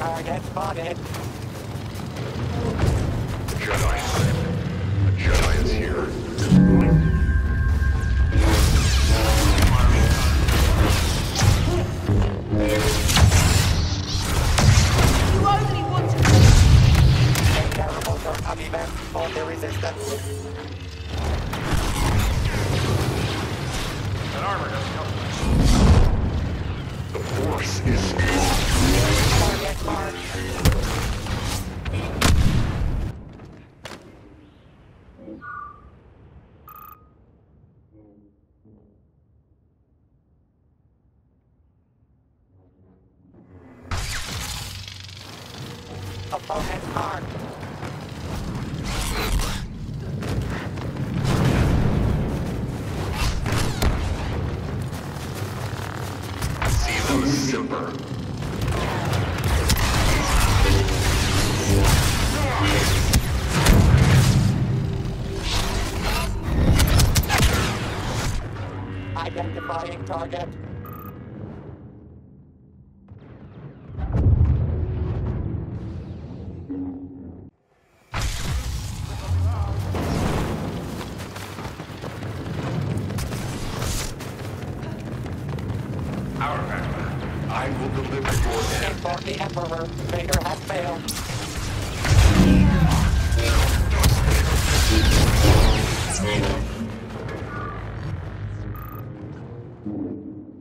Target spotted. Jedi. A Jedi is here. You only want to... A terrible shortcome event for the resistance. That armor doesn't help much. The Force is strong. Opponent marked. See. Identifying target. Our Padmé, I will deliver your end. for the Emperor, Vader has failed.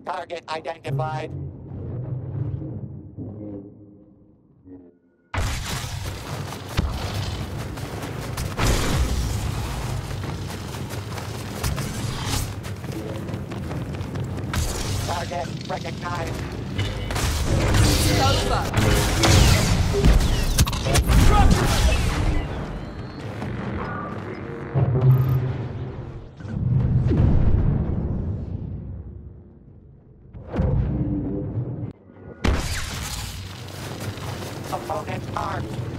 Target identified. Target recognized. Over. Opponent armed.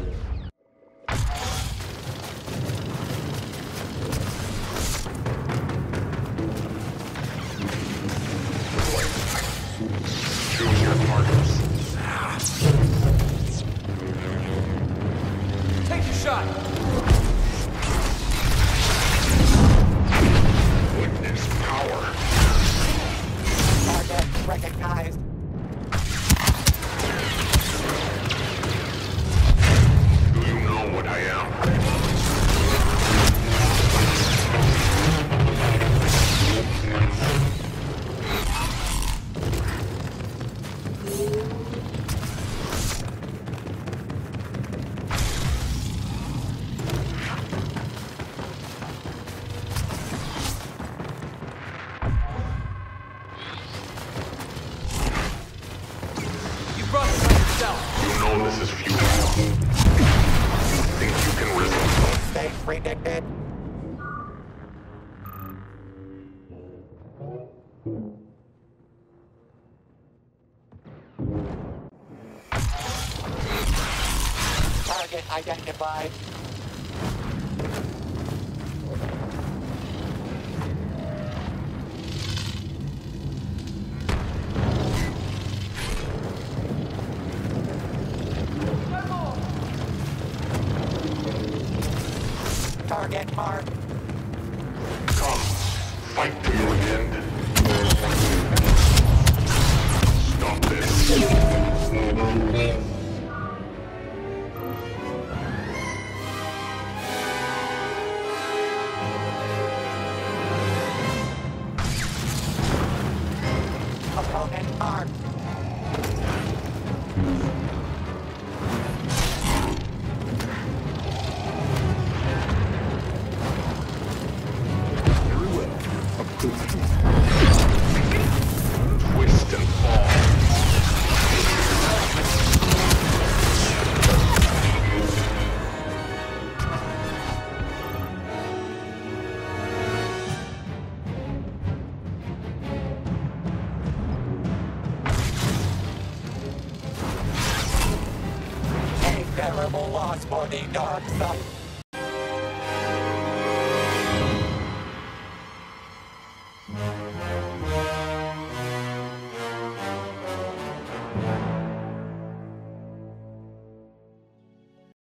shot. Witness power. Target recognized. This is futile. Think you can resist? Stage predicted. Target identified. Target marked. Come, fight to your end. Stop this. Opponent marked. Twist and loss for the dark side.